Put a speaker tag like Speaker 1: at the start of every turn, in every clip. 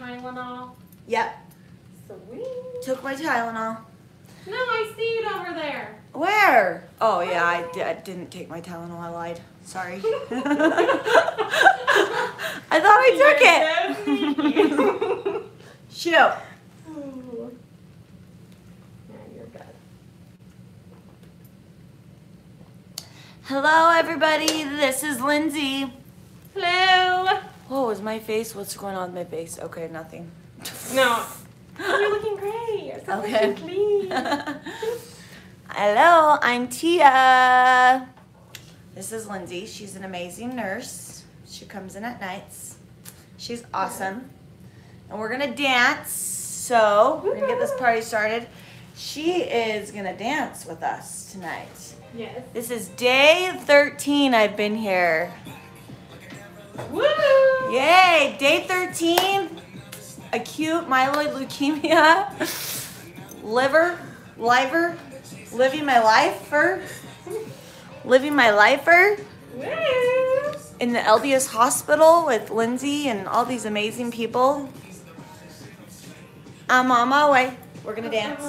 Speaker 1: Tylenol?
Speaker 2: Yep.
Speaker 1: Sweet.
Speaker 2: Took my Tylenol.
Speaker 1: No, I see it over there.
Speaker 2: Where? Oh yeah, I, I didn't take my Tylenol. I lied. Sorry. I thought I took it. Shoot.
Speaker 1: Yeah, you're good.
Speaker 2: Hello, everybody. This is Lindsay.
Speaker 1: Hello.
Speaker 2: Oh, is my face? What's going on with my face? Okay, nothing.
Speaker 1: No. You're looking great. You're so
Speaker 2: Okay. Hello, I'm Tia. This is Lindsay. She's an amazing nurse. She comes in at nights. She's awesome. And we're gonna dance. So we're gonna get this party started. She is gonna dance with us tonight.
Speaker 1: Yes.
Speaker 2: This is day 13 I've been here.
Speaker 1: Woo!
Speaker 2: Yay! Day 13. Acute myeloid leukemia. Liver. Liver. Living my life for. Living my life for.
Speaker 1: Woo!
Speaker 2: In the LDS hospital with Lindsay and all these amazing people. I'm on my way. We're gonna dance.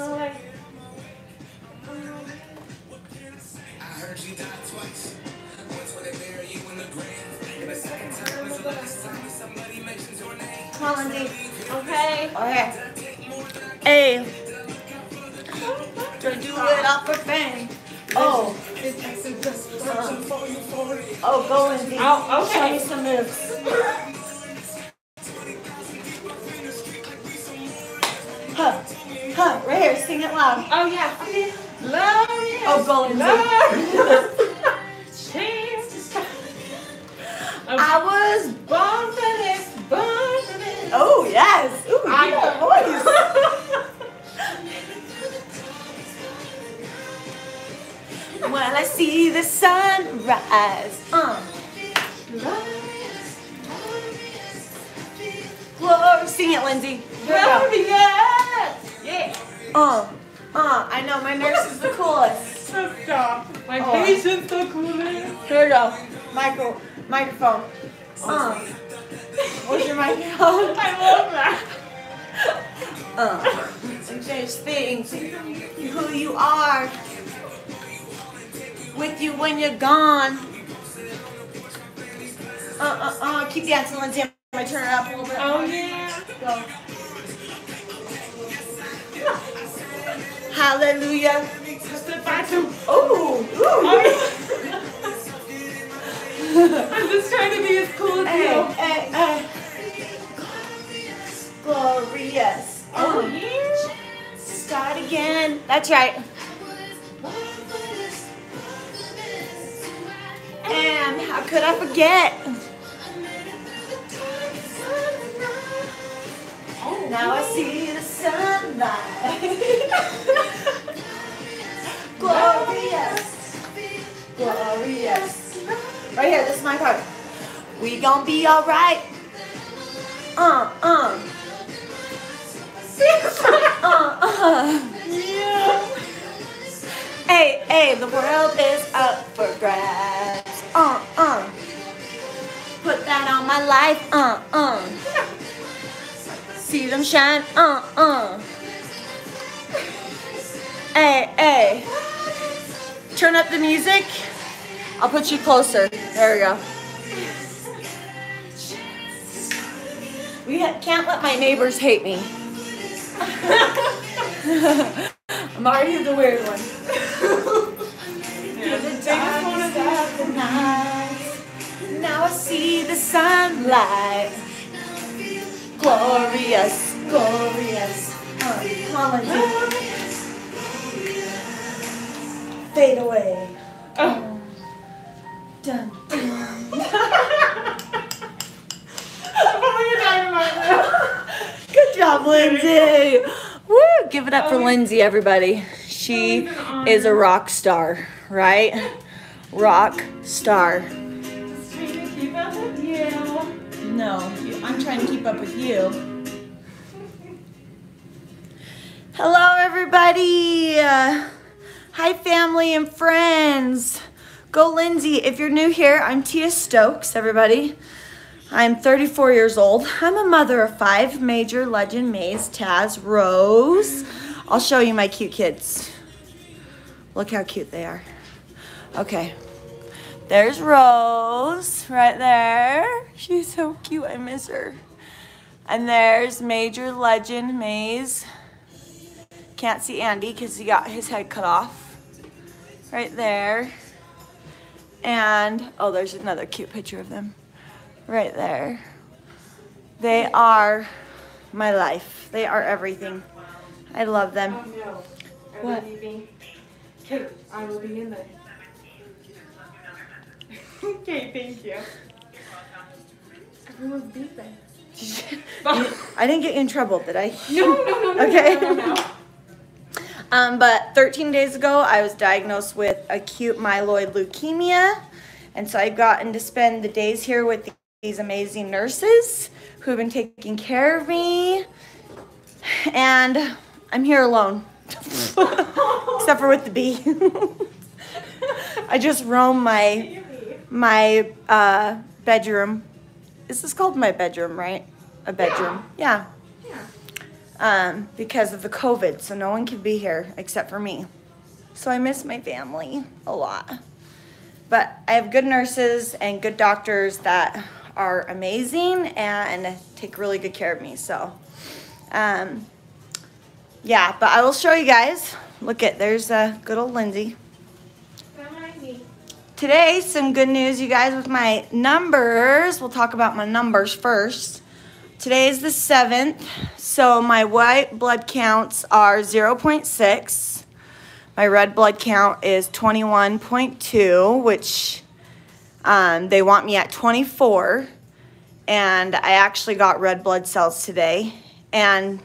Speaker 2: Lindsay.
Speaker 1: Okay.
Speaker 2: Okay. Hey. To do it up for fame. Oh. Uh-huh. Oh, go Lindsay.
Speaker 1: Oh,
Speaker 2: Show me some moves. Huh. Huh. Right here. Sing it loud.
Speaker 1: Oh yeah. Okay. Love you.
Speaker 2: Oh, go Lindsay.
Speaker 1: Love.
Speaker 2: I was.
Speaker 1: born
Speaker 2: Oh yes. Ooh, you got a voice. When I see the sun rise. Uh. Glory. Sing it, Lindsay. Here we go.
Speaker 1: Glorious. Yeah.
Speaker 2: Uh. Uh. I know my nurse is the coolest.
Speaker 1: Stop. My
Speaker 2: Oh.
Speaker 1: patient's the coolest.
Speaker 2: Here we go. Micro. Microphone. Uh. Where's your microphone?
Speaker 1: I love that.
Speaker 2: Uh. And there's things who you are with you when you're gone. Uh uh uh. Keep dancing, Lindsay. I'm gonna turn it up a little bit.
Speaker 1: Oh yeah.
Speaker 2: Go. Hallelujah.
Speaker 1: Testify to.
Speaker 2: Ooh, ooh.
Speaker 1: I'm just trying to be as cool as
Speaker 2: Hey,
Speaker 1: you.
Speaker 2: hey, hey. Glorious.
Speaker 1: Oh
Speaker 2: Uh,
Speaker 1: yeah.
Speaker 2: start again. That's right. And how could I forget?
Speaker 1: Oh,
Speaker 2: Now I see the sunlight. Glorious. Glorious. Right here, this is my part. We gonna be alright. Uh, uh. uh, uh.
Speaker 1: Yeah.
Speaker 2: Hey, hey, the world is up for grabs. Uh, uh. Put that on my life. Uh, uh. See them shine. Uh, uh. Hey, hey. Turn up the music. I'll put you closer. There we go. We can't let my neighbors hate me. I'm already the weird one.
Speaker 1: Yeah, they just wanna
Speaker 2: of the night. Now I see the sunlight. Glorious, glorious. Come on, Lindsay. Fade away.
Speaker 1: Oh.
Speaker 2: Dun, dun.
Speaker 1: What you talking about?
Speaker 2: Good job, Lindsay. Woo! Give it up for Lindsay, everybody. She
Speaker 1: Oh,
Speaker 2: is a rock star, right? Rock star.
Speaker 1: Just trying to keep up with you.
Speaker 2: No, I'm trying to keep up with you. Hello, everybody. Uh, hi, family and friends. Go, Lindsay. If you're new here, I'm Tia Stokes, everybody. I'm 34 years old. I'm a mother of five major legend Mays, Taz, Rose. I'll show you my cute kids. Look how cute they are. Okay. There's Rose right there. She's so cute. I miss her. And there's Major Legend Mays. Can't see Andy because he got his head cut off. Right there. And, oh, there's another cute picture of them. Right there. They are my life. They are everything. I love them.
Speaker 1: Oh no.
Speaker 2: What?
Speaker 1: Okay, I will be in there. okay, thank you. Everyone's beeping.
Speaker 2: I didn't get you in trouble, did I?
Speaker 1: No, no, no, no.
Speaker 2: Okay.
Speaker 1: No, no, no.
Speaker 2: Um, but 13 days ago, I was diagnosed with acute myeloid leukemia. And so I've gotten to spend the days here with these amazing nurses who've been taking care of me. And I'm here alone, except for with the bee. I just roam my my uh, bedroom. This is called my bedroom, right? A bedroom. Yeah.
Speaker 1: Yeah.
Speaker 2: Um, because of the COVID, so no one can be here except for me. So I miss my family a lot. But I have good nurses and good doctors that are amazing and take really good care of me. So, um, yeah, but I will show you guys. Look at there's a good old Lindsay. Today, some good news, you guys, with my numbers. We'll talk about my numbers first. Today is the 7th, so my white blood counts are 0.6. My red blood count is 21.2, which um, they want me at 24. And I actually got red blood cells today. And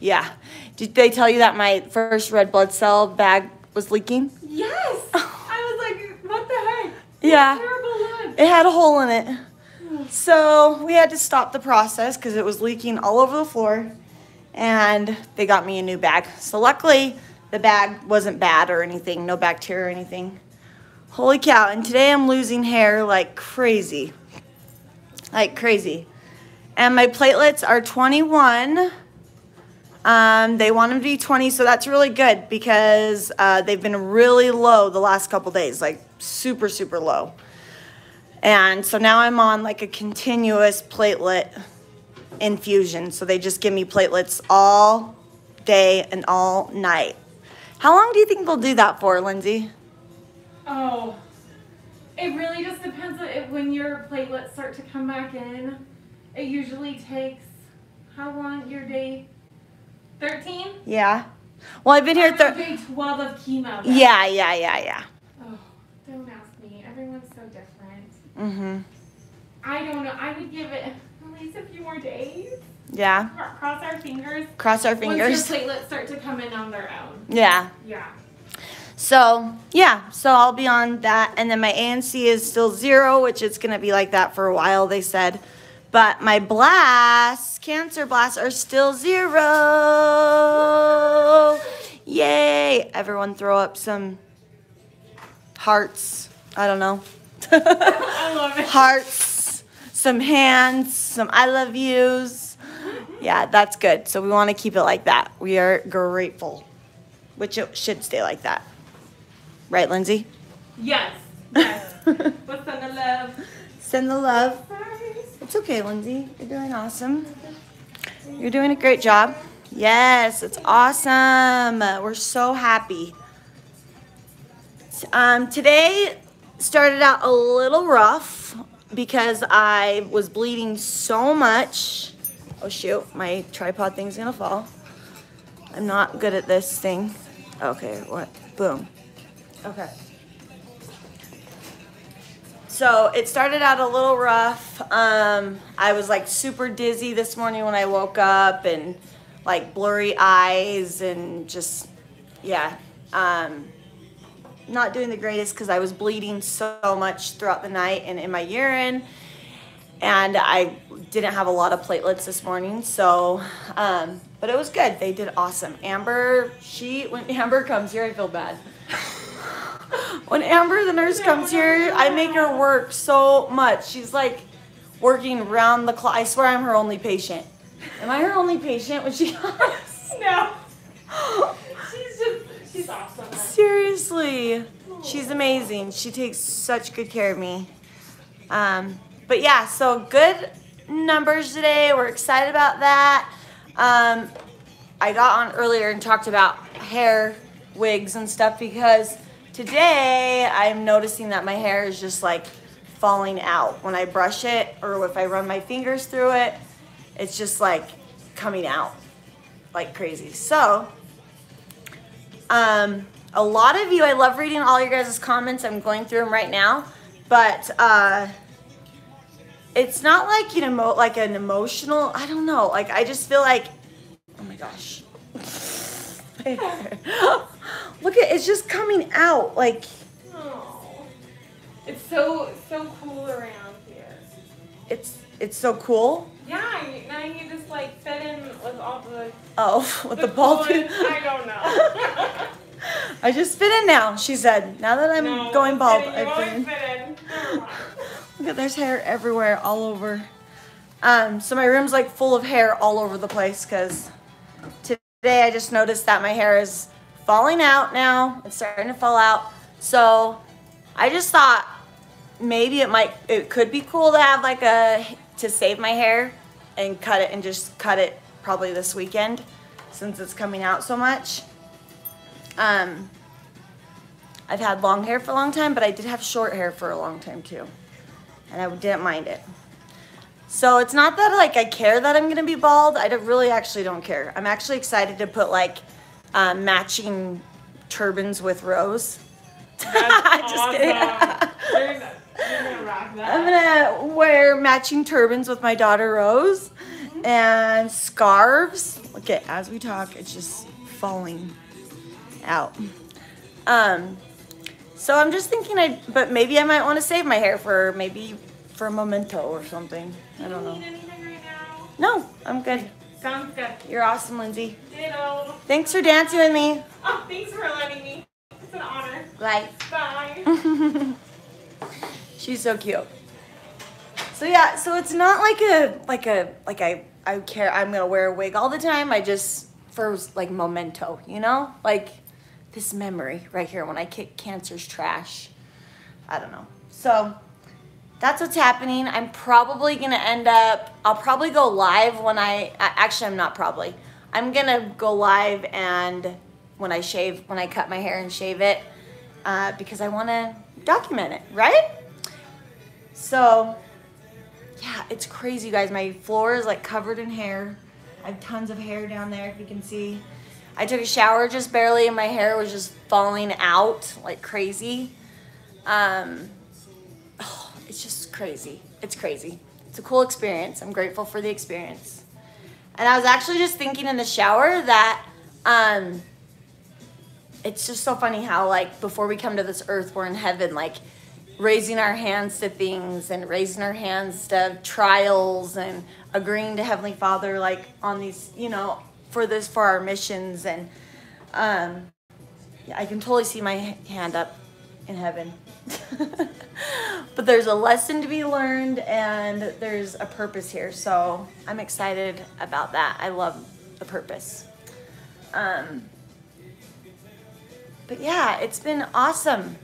Speaker 2: yeah, did they tell you that my first red blood cell bag was leaking?
Speaker 1: Yes! I was like, what the heck?
Speaker 2: Yeah.
Speaker 1: Terrible look.
Speaker 2: It had a hole in it. So we had to stop the process because it was leaking all over the floor. And they got me a new bag. So luckily, the bag wasn't bad or anything, no bacteria or anything. Holy cow. And today I'm losing hair like crazy. Like crazy. And my platelets are 21. Um, they want them to be 20, so that's really good because uh, they've been really low the last couple days, like super, super low. And so now I'm on like a continuous platelet infusion. So they just give me platelets all day and all night. How long do you think they'll do that for, Lindsay?
Speaker 1: Oh, it really just depends on it, when your platelets start to come back in. It usually takes how long? Your day thirteen.
Speaker 2: Yeah. Well, I've been here.
Speaker 1: Thir- day twelve of chemo.
Speaker 2: yeah, yeah, yeah, yeah.
Speaker 1: Oh, don't ask me. Everyone's so different.
Speaker 2: Mm-hmm.
Speaker 1: I don't know. I would give it at least a few more days.
Speaker 2: Yeah.
Speaker 1: Cross our fingers.
Speaker 2: Cross our
Speaker 1: Once
Speaker 2: fingers.
Speaker 1: your platelets start to come in on their own.
Speaker 2: Yeah.
Speaker 1: Yeah.
Speaker 2: So yeah, so I'll be on that, and then my ANC is still zero, which it's gonna be like that for a while. They said, but my blasts, cancer blasts, are still zero. Yay! Everyone, throw up some hearts. I don't know.
Speaker 1: I love it.
Speaker 2: hearts, some hands, some I love yous. Yeah, that's good. So we want to keep it like that. We are grateful, which it should stay like that. Right, Lindsay?
Speaker 1: Yes. Yes. What's on the love?
Speaker 2: Send the love. It's okay, Lindsay. You're doing awesome. You're doing a great job. Yes, it's awesome. We're so happy. Um, today started out a little rough because I was bleeding so much. Oh shoot, my tripod thing's gonna fall. I'm not good at this thing. Okay, what? Boom. Okay. So it started out a little rough. Um, I was like super dizzy this morning when I woke up and like blurry eyes and just, yeah. Um, not doing the greatest because I was bleeding so much throughout the night and in my urine. And I didn't have a lot of platelets this morning. So, um, but it was good. They did awesome. Amber, she, when Amber comes here, I feel bad. When Amber, the nurse, comes here, I make her work so much. She's like, working round the clock. I swear I'm her only patient. Am I her only patient when she comes?
Speaker 1: No. She's just, she's awesome.
Speaker 2: Seriously, she's amazing. She takes such good care of me. Um, but yeah, so good numbers today. We're excited about that. Um, I got on earlier and talked about hair wigs and stuff because today I'm noticing that my hair is just like falling out when I brush it or if I run my fingers through it. It's just like coming out like crazy. So, um, a lot of you, I love reading all your guys' comments. I'm going through them right now, but uh, it's not like an emo- like an emotional. I don't know. Like I just feel like, oh my gosh, look at it's just coming out. Like
Speaker 1: Oh. It's so, so cool around here.
Speaker 2: it's it's so cool.
Speaker 1: Yeah, you- now you just like fit in with all the.
Speaker 2: Oh, with the, bald.
Speaker 1: cool- I don't know.
Speaker 2: I just fit in now. She said. Now that I'm
Speaker 1: No,
Speaker 2: going bald, I fit
Speaker 1: always
Speaker 2: in.
Speaker 1: fit in. Never mind.
Speaker 2: Look at there's hair everywhere, all over. Um, so my room's like full of hair all over the place because today I just noticed that my hair is falling out now. It's starting to fall out. So I just thought maybe it might, it could be cool to have like a, to save my hair and cut it and just cut it probably this weekend since it's coming out so much. Um, I've had long hair for a long time, but I did have short hair for a long time too and I didn't mind it. So it's not that like I care that I'm gonna be bald. I really actually don't care. I'm actually excited to put like um, matching turbans with rose.
Speaker 1: That's
Speaker 2: Just
Speaker 1: awesome.
Speaker 2: kidding.
Speaker 1: You're gonna, you're gonna rock that.
Speaker 2: I'm gonna wear matching turbans with my daughter Rose and scarves. Okay, as we talk, it's just falling out. Um, so I'm just thinking I, but maybe I might want to save my hair for maybe for a memento or something. I don't
Speaker 1: you
Speaker 2: know.
Speaker 1: need anything right now?
Speaker 2: No, I'm good.
Speaker 1: Sounds good.
Speaker 2: You're awesome, Lindsay.
Speaker 1: Ditto.
Speaker 2: Thanks for dancing with me.
Speaker 1: Oh, thanks for letting me. It's an honor.
Speaker 2: Bye.
Speaker 1: Bye.
Speaker 2: She's so cute. So yeah, so it's not like a like a like I I care I'm gonna wear a wig all the time. I just for like memento, you know, like this memory right here when I kick cancer's trash. I don't know. So that's what's happening. I'm probably gonna end up. I'll probably go live when I, Actually, I'm not probably. I'm gonna go live and when I shave, when I cut my hair and shave it, uh, because I want to document it, right? So, yeah, it's crazy, guys. My floor is like covered in hair. I have tons of hair down there, if you can see. I took a shower just barely, and my hair was just falling out like crazy. Um, oh, it's just crazy. It's crazy. It's a cool experience. I'm grateful for the experience. And I was actually just thinking in the shower that um, it's just so funny how like before we come to this earth, we're in heaven, like raising our hands to things and raising our hands to trials and agreeing to Heavenly Father, like on these, you know, for this for our missions and um, I can totally see my hand up in heaven. but there's a lesson to be learned and there's a purpose here. So I'm excited about that. I love the purpose. Um, but yeah, it's been awesome.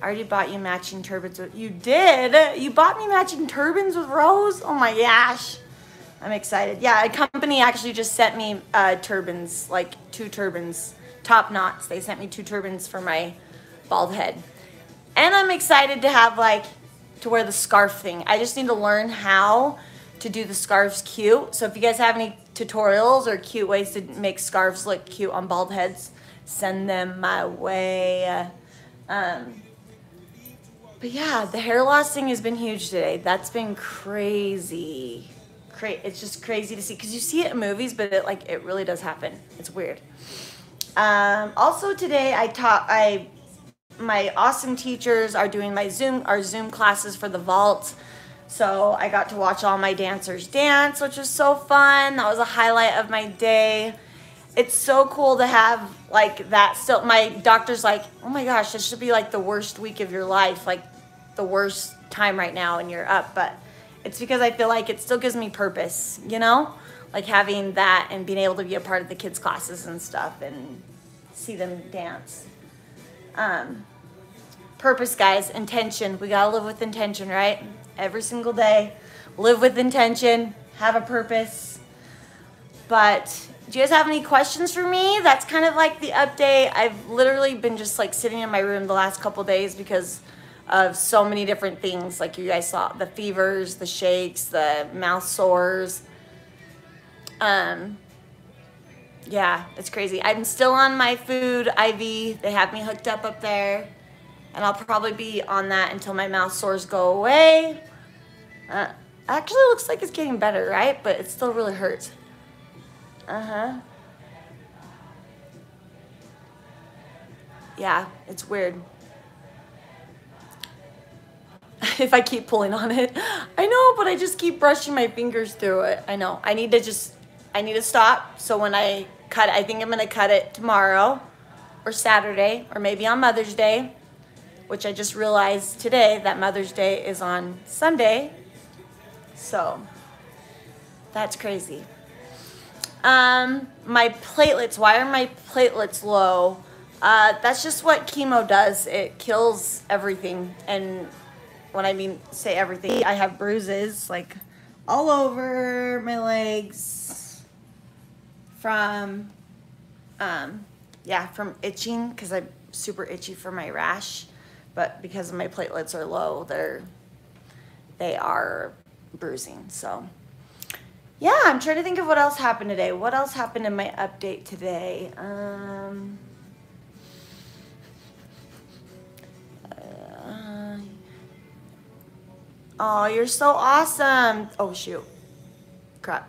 Speaker 2: I already bought you matching turbans with you did. You bought me matching turbans with Rose? Oh my gosh. I'm excited. Yeah, a company actually just sent me uh, turbans, like two turbans, top knots. They sent me two turbans for my bald head. And I'm excited to have like to wear the scarf thing. I just need to learn how to do the scarves cute. So if you guys have any tutorials or cute ways to make scarves look cute on bald heads, send them my way. Um, but yeah, the hair loss thing has been huge today. That's been crazy. Cra- it's just crazy to see because you see it in movies, but it like it really does happen. It's weird. Um, also today, I taught I my awesome teachers are doing my Zoom our Zoom classes for the vault. So I got to watch all my dancers dance, which was so fun. That was a highlight of my day. It's so cool to have like that still my doctor's like, "Oh my gosh, this should be like the worst week of your life, like the worst time right now and you're up." But it's because I feel like it still gives me purpose, you know? Like having that and being able to be a part of the kids' classes and stuff and see them dance. Um, purpose, guys, intention. We gotta live with intention, right? Every single day, live with intention, have a purpose. But do you guys have any questions for me? That's kind of like the update. I've literally been just like sitting in my room the last couple days because of so many different things. Like you guys saw the fevers, the shakes, the mouth sores. Um, yeah, it's crazy. I'm still on my food IV. They have me hooked up up there. And I'll probably be on that until my mouth sores go away. Uh, actually looks like it's getting better, right? But it still really hurts. Uh-huh. Yeah, it's weird. if I keep pulling on it. I know, but I just keep brushing my fingers through it. I know. I need to just, I need to stop. So when I cut I think I'm going to cut it tomorrow or Saturday or maybe on Mother's Day, which I just realized today that Mother's Day is on Sunday. So that's crazy. Um, my platelets, why are my platelets low? Uh, that's just what chemo does. It kills everything. And when I mean say everything, I have bruises like all over my legs from, um, yeah, from itching because I'm super itchy for my rash. But because my platelets are low, they're, they are bruising. So yeah, I'm trying to think of what else happened today. What else happened in my update today? Um, oh, you're so awesome. Oh, shoot. Crap.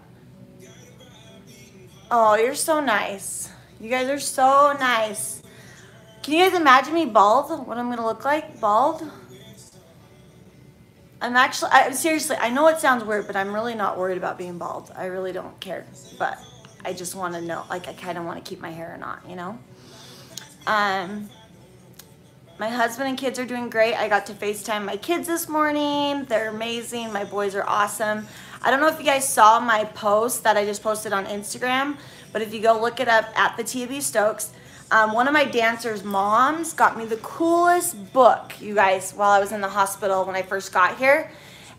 Speaker 2: Oh, you're so nice. You guys are so nice. Can you guys imagine me bald? What I'm going to look like? Bald? I'm actually, I, seriously, I know it sounds weird, but I'm really not worried about being bald. I really don't care. But I just want to know, like, I kind of want to keep my hair or not, you know? Um, my husband and kids are doing great. I got to FaceTime my kids this morning. They're amazing. My boys are awesome. I don't know if you guys saw my post that I just posted on Instagram, but if you go look it up at the TB Stokes, um, one of my dancers' moms got me the coolest book, you guys, while I was in the hospital when I first got here.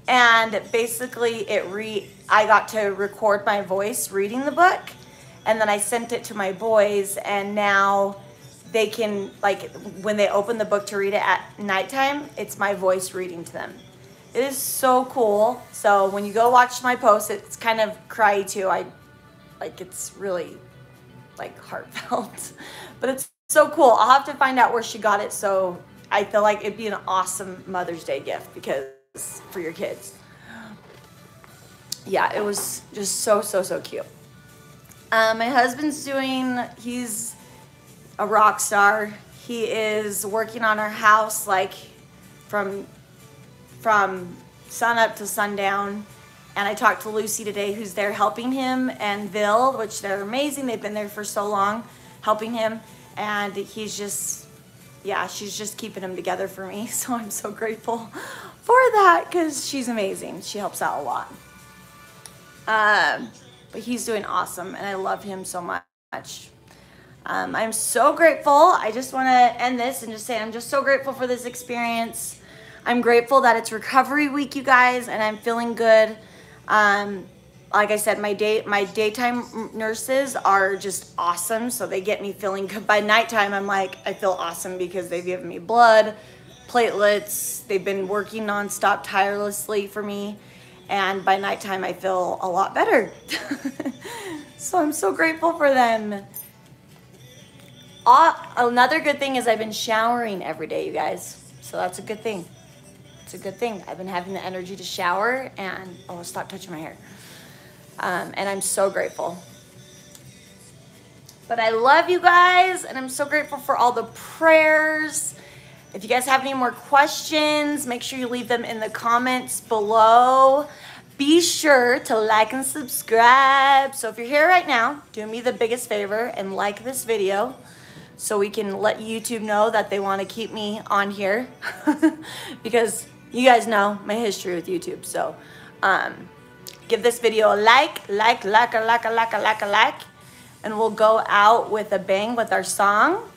Speaker 2: And basically, it re I got to record my voice reading the book, and then I sent it to my boys, and now they can like when they open the book to read it at nighttime, it's my voice reading to them. It is so cool. So when you go watch my post, it's kind of cry too. I like it's really like heartfelt. But it's so cool. I'll have to find out where she got it. So I feel like it'd be an awesome Mother's Day gift because for your kids. Yeah, it was just so, so, so cute. Uh, my husband's doing, he's a rock star. He is working on our house like from from sun up to sundown. And I talked to Lucy today, who's there helping him, and Bill, which they're amazing. They've been there for so long, helping him. And he's just, yeah, she's just keeping him together for me. So I'm so grateful for that because she's amazing. She helps out a lot. Um, but he's doing awesome, and I love him so much. Um, I'm so grateful. I just want to end this and just say I'm just so grateful for this experience. I'm grateful that it's recovery week, you guys, and I'm feeling good. Um, like I said, my day my daytime nurses are just awesome, so they get me feeling good. By nighttime, I'm like I feel awesome because they've given me blood, platelets. They've been working nonstop, tirelessly for me, and by nighttime, I feel a lot better. so I'm so grateful for them. Uh, another good thing is I've been showering every day, you guys. So that's a good thing. It's a good thing. I've been having the energy to shower and, oh, stop touching my hair. Um, and I'm so grateful. But I love you guys and I'm so grateful for all the prayers. If you guys have any more questions, make sure you leave them in the comments below. Be sure to like and subscribe. So if you're here right now, do me the biggest favor and like this video so we can let YouTube know that they want to keep me on here because you guys know my history with YouTube. So um, give this video a like, like, like, a like, a like, a like, a like, and we'll go out with a bang with our song.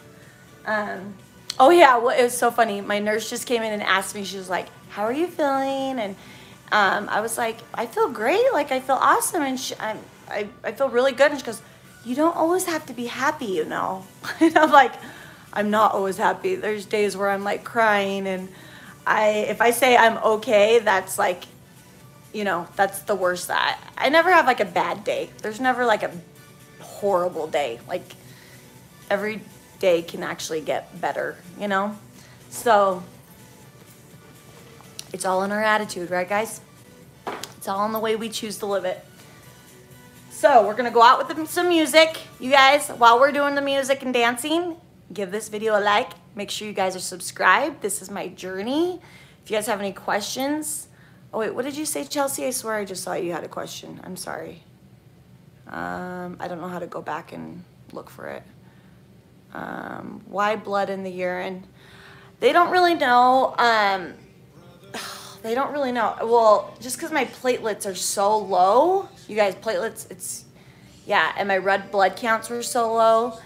Speaker 2: Um, oh yeah, well, it was so funny. My nurse just came in and asked me. She was like, "How are you feeling?" And um, I was like, "I feel great. Like I feel awesome." And she, I'm, I, I feel really good. And she goes, "You don't always have to be happy, you know." and I'm like, "I'm not always happy. There's days where I'm like crying, and I, if I say I'm okay, that's like, you know, that's the worst. That I never have like a bad day. There's never like a horrible day. Like every day can actually get better, you know? So it's all in our attitude, right, guys? It's all in the way we choose to live it. So we're gonna go out with some music. You guys, while we're doing the music and dancing, give this video a like. Make sure you guys are subscribed. This is my journey. If you guys have any questions, oh wait, what did you say, Chelsea? I swear I just saw you had a question. I'm sorry. Um, I don't know how to go back and look for it. Um, why blood in the urine? They don't really know. Um, they don't really know. Well, just because my platelets are so low, you guys, platelets, it's, yeah, and my red blood counts were so low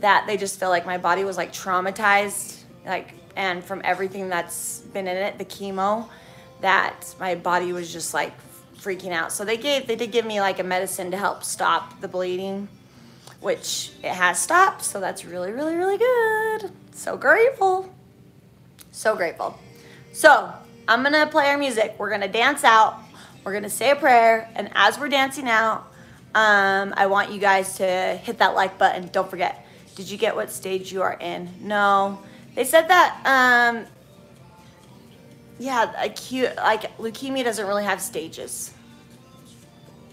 Speaker 2: that they just feel like my body was like traumatized, like, and from everything that's been in it, the chemo, that my body was just like freaking out. So they gave, they did give me like a medicine to help stop the bleeding which it has stopped. So that's really, really, really good. So grateful. So grateful. So I'm to play our music. We're to dance out. We're to say a prayer. And as we're dancing out, um, I want you guys to hit that like button. Don't forget, did you get what stage you are in? No. They said that, um, yeah, acute, like leukemia doesn't really have stages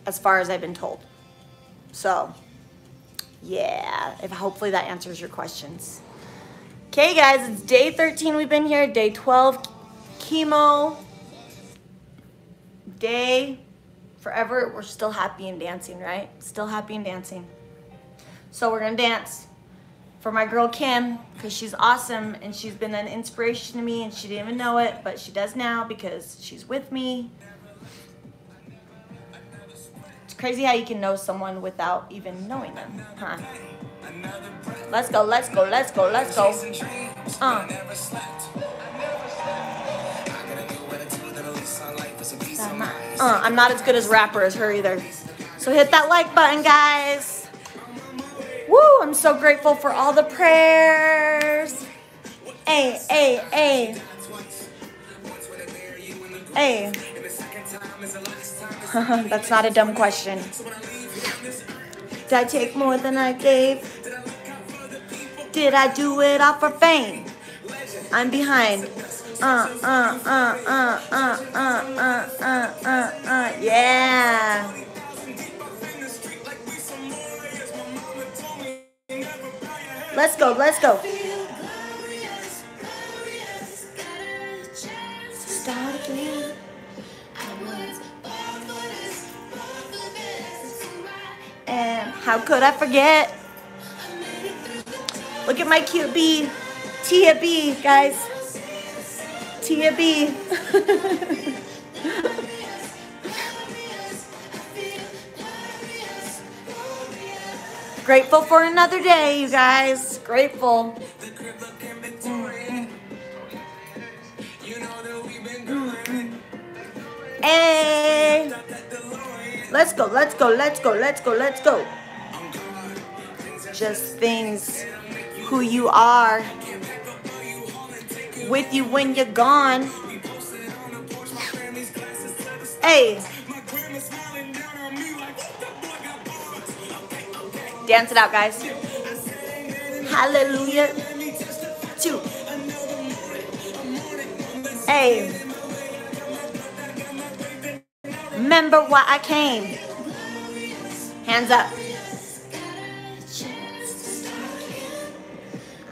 Speaker 2: as far as I've been told. So yeah, if hopefully that answers your questions. Okay, guys, it's day 13 we've been here, day 12 chemo, day forever. We're still happy and dancing, right? Still happy and dancing. So we're gonna dance for my girl Kim because she's awesome and she's been an inspiration to me and she didn't even know it, but she does now because she's with me It's crazy how you can know someone without even knowing them, huh? Let's go, let's go, let's go, let's go. Uh. Uh, I'm not as good as rapper as her either. So hit that like button, guys. Woo, I'm so grateful for all the prayers. Hey, hey, hey. Hey. That's not a dumb question. Did I take more than I gave? Did I do it all for fame? I'm behind. Uh, uh, uh, uh, uh, uh, uh, uh, uh, uh, yeah. Let's go, let's go. Start. And how could I forget? Look at my cute bee. Tia B, guys. Tia B. Grateful for another day, you guys. Grateful. Hey. Let's go, let's go, let's go, let's go, let's go. Just things, who you are, with you when you're gone. Hey. Dance it out, guys. Hallelujah. Two. Hey. Remember why I came. Hands up.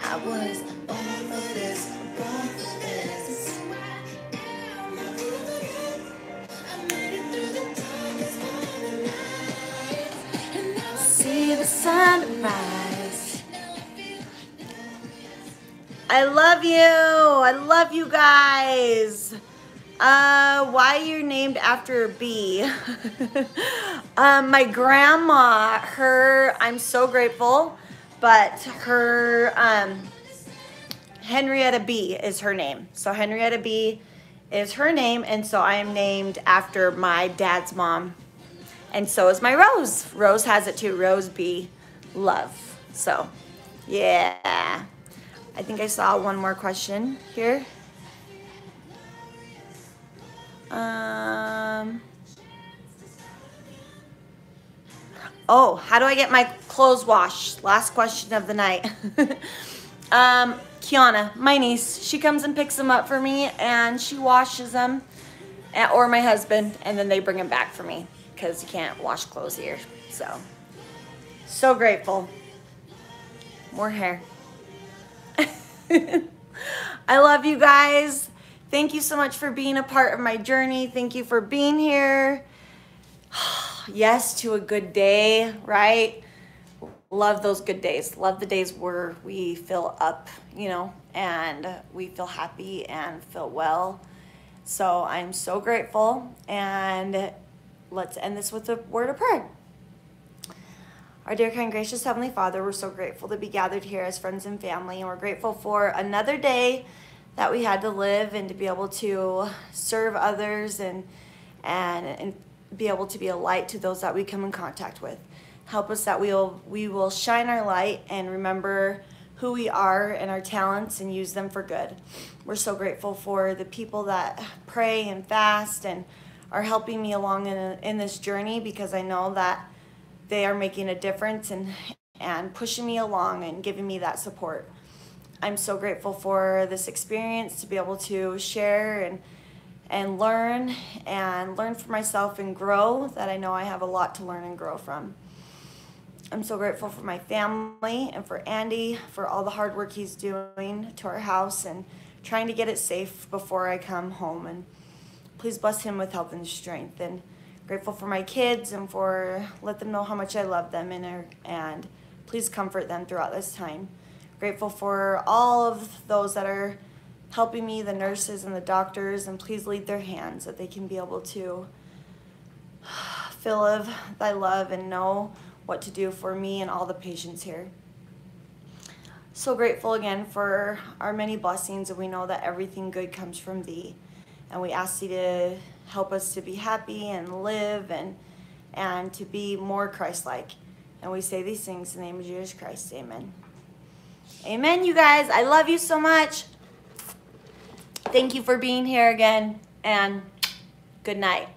Speaker 2: I was this, sunrise. I love you. I love you guys. Uh, why you're named after a bee? um, my grandma, her, I'm so grateful, but her, um, Henrietta B is her name. So Henrietta B is her name, and so I am named after my dad's mom. And so is my Rose. Rose has it too. Rose B. Love. So, yeah. I think I saw one more question here. Um. Oh, how do I get my clothes washed? Last question of the night. um, Kiana, my niece, she comes and picks them up for me and she washes them, or my husband, and then they bring them back for me because you can't wash clothes here. So, so grateful. More hair. I love you guys. Thank you so much for being a part of my journey. Thank you for being here. yes to a good day, right? Love those good days. Love the days where we feel up, you know, and we feel happy and feel well. So I'm so grateful. And let's end this with a word of prayer. Our dear, kind, gracious Heavenly Father, we're so grateful to be gathered here as friends and family, and we're grateful for another day that we had to live and to be able to serve others and and and be able to be a light to those that we come in contact with. Help us that we'll we will shine our light and remember who we are and our talents and use them for good. We're so grateful for the people that pray and fast and are helping me along in, in this journey because I know that they are making a difference and and pushing me along and giving me that support. I'm so grateful for this experience to be able to share and and learn and learn for myself and grow that I know I have a lot to learn and grow from. I'm so grateful for my family and for Andy for all the hard work he's doing to our house and trying to get it safe before I come home and please bless him with health and strength and grateful for my kids and for let them know how much I love them and and please comfort them throughout this time. Grateful for all of those that are helping me, the nurses and the doctors, and please lead their hands that they can be able to fill of thy love and know what to do for me and all the patients here. So grateful again for our many blessings, and we know that everything good comes from thee. And we ask you to help us to be happy and live and and to be more Christ-like. And we say these things in the name of Jesus Christ. Amen. Amen, you guys. I love you so much. Thank you for being here again, and good night.